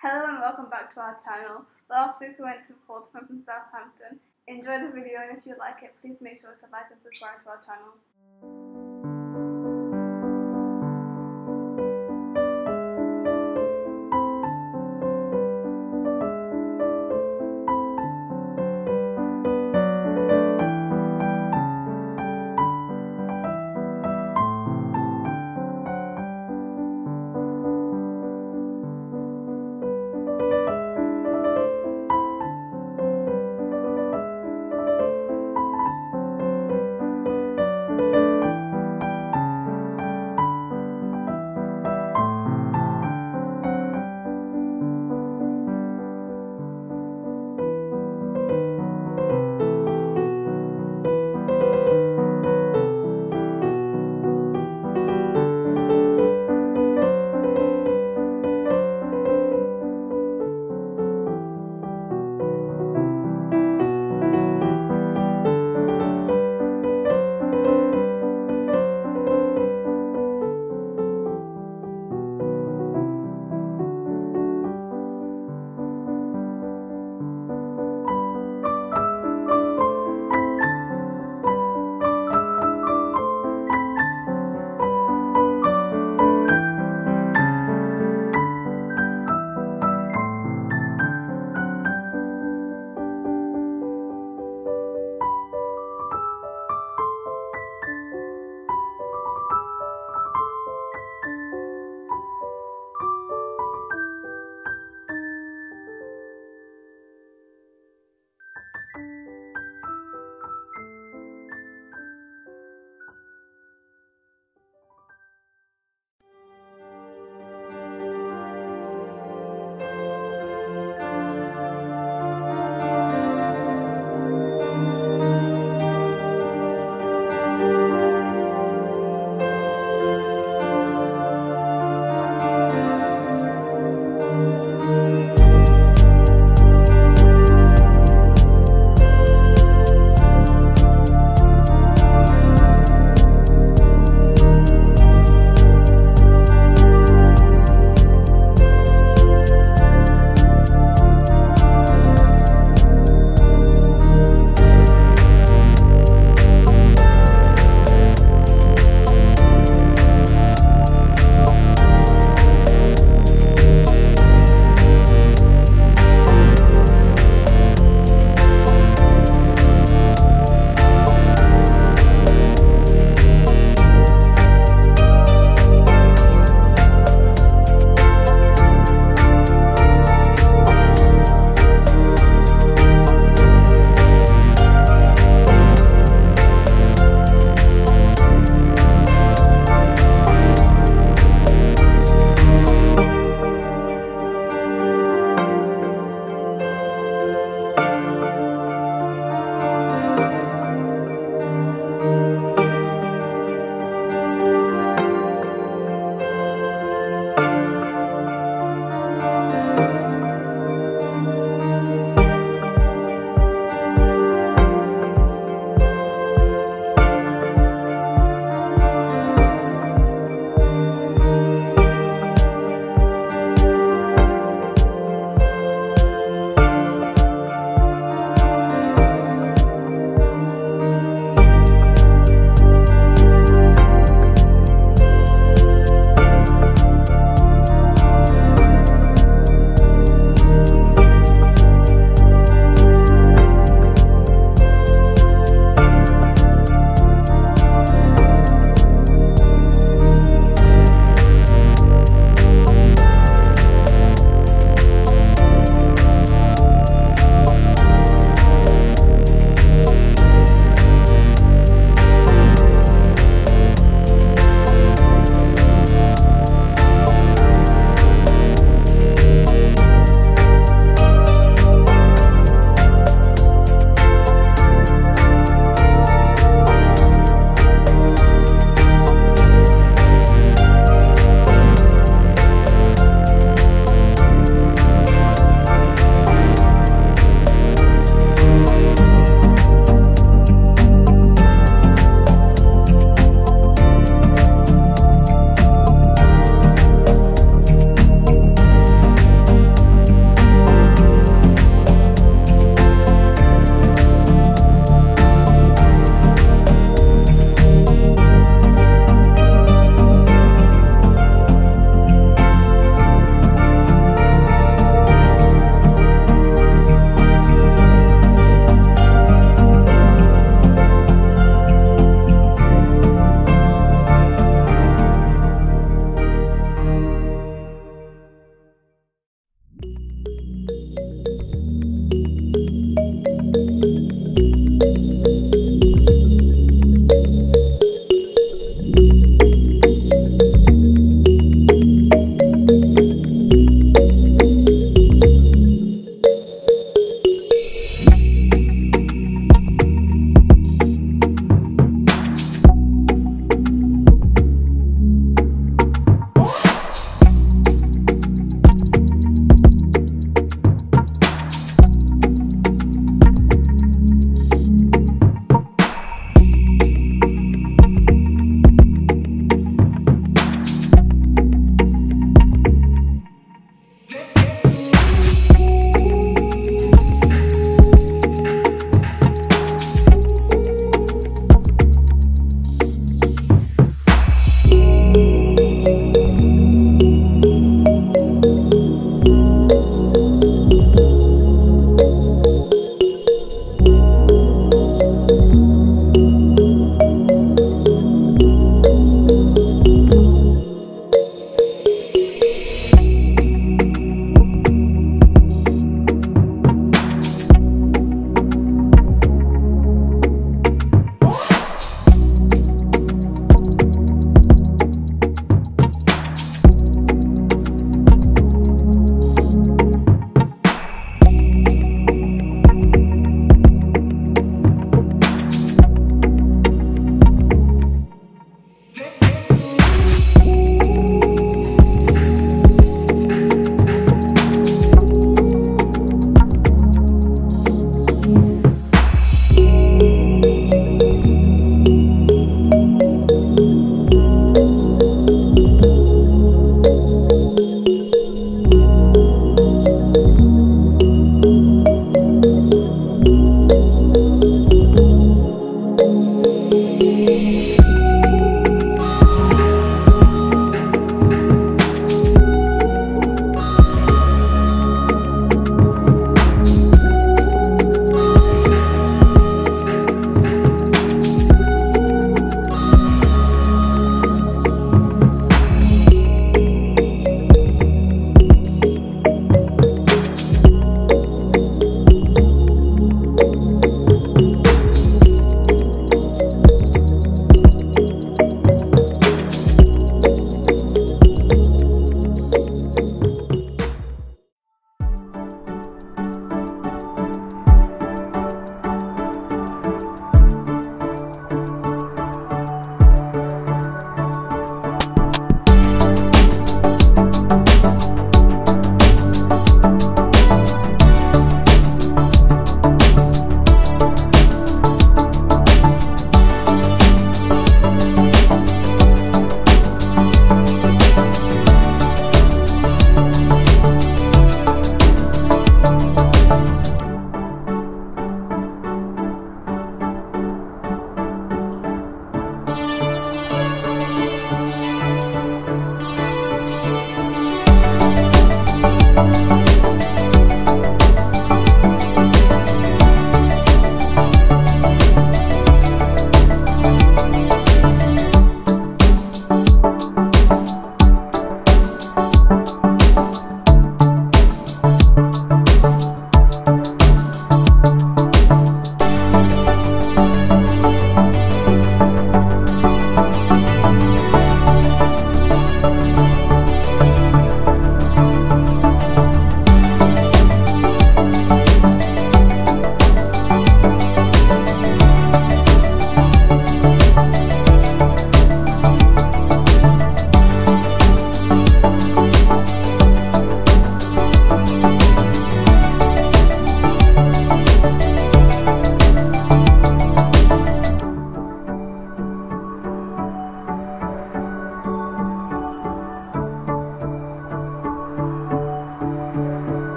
Hello and welcome back to our channel. Last week we went to Portsmouth and Southampton. Enjoy the video and if you like it, please make sure to like and subscribe to our channel.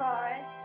Bye.